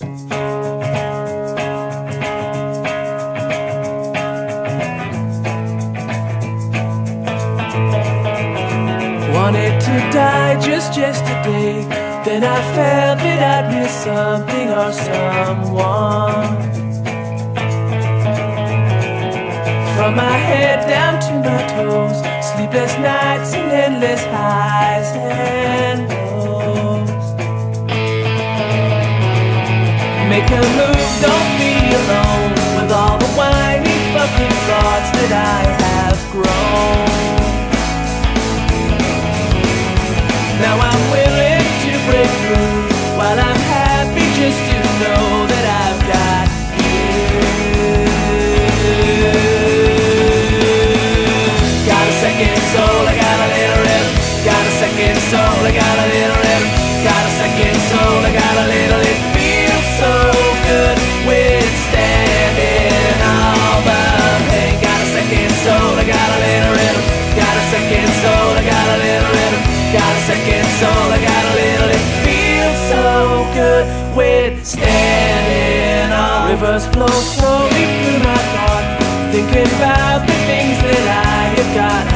Wanted to die just yesterday. Then I felt that I'd miss something or someone. From my head down to my toes, sleepless nights and endless highs and lows. A move, don't be alone with all the whiny fucking thoughts that I have grown. Now I'm willing good withstanding all. Rivers flow slowly through my thought, thinking about the things that I have got,